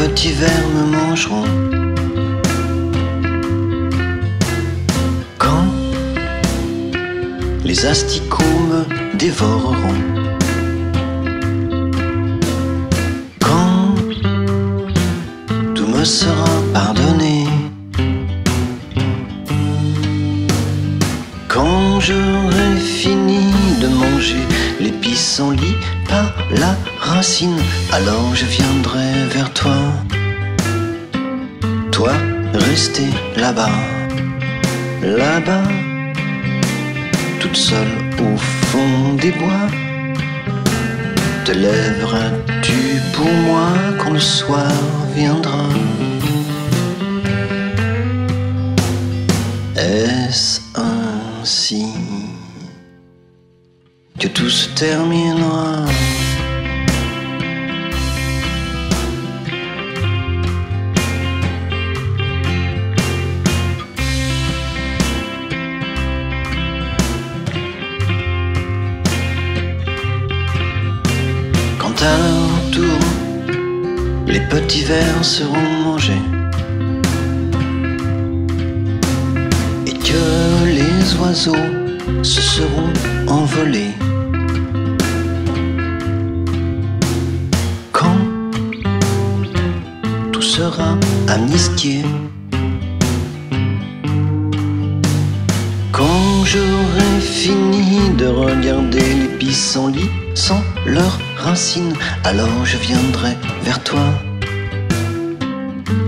petits vers me mangeront. Quand les asticots me dévoreront. Quand tout me sera pardonné. Quand j'aurai fini de manger les pissenlits par la racine, alors je viendrai vers toi. Toi, rester là-bas, là-bas, toute seule au fond des bois. Te lèveras-tu pour moi quand le soir viendra? Est-ce ainsi que tout se terminera? Les petits vers seront mangés et que les oiseaux se seront envolés. Quand tout sera amnistié. Quand j'aurai fini de regarder les pissenlits sans leurs racines, alors je viendrai vers toi.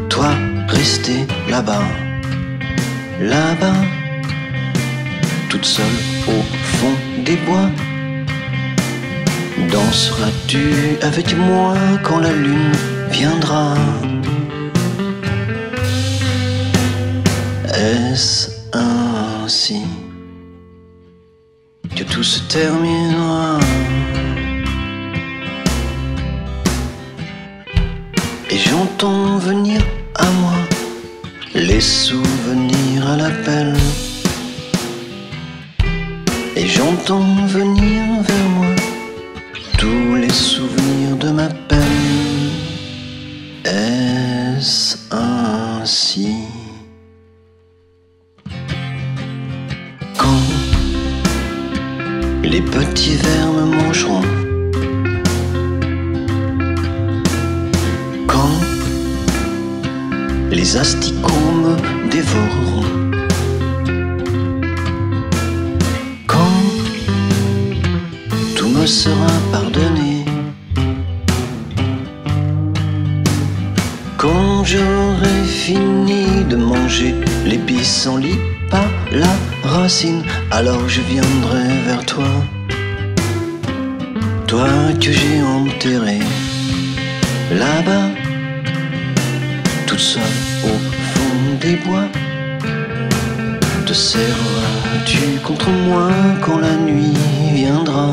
Toi, rester là-bas, là-bas, toute seule au fond des bois. Danseras-tu avec moi quand la lune viendra? Est-ce ainsi que tout se terminera venir à moi les souvenirs à l'appel. Et j'entends venir vers moi tous les souvenirs de ma peine. Est-ce ainsi? Quand les petits vers les asticots me dévoreront Quand tout me sera pardonné Quand j'aurai fini de manger les pissenlits par la racine, alors je viendrai vers toi. Toi que j'ai enterré là-bas, toute seule au fond des bois. Te serreras-tu contre moi quand la nuit viendra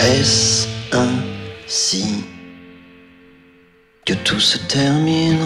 Est-ce ainsi que tout se termine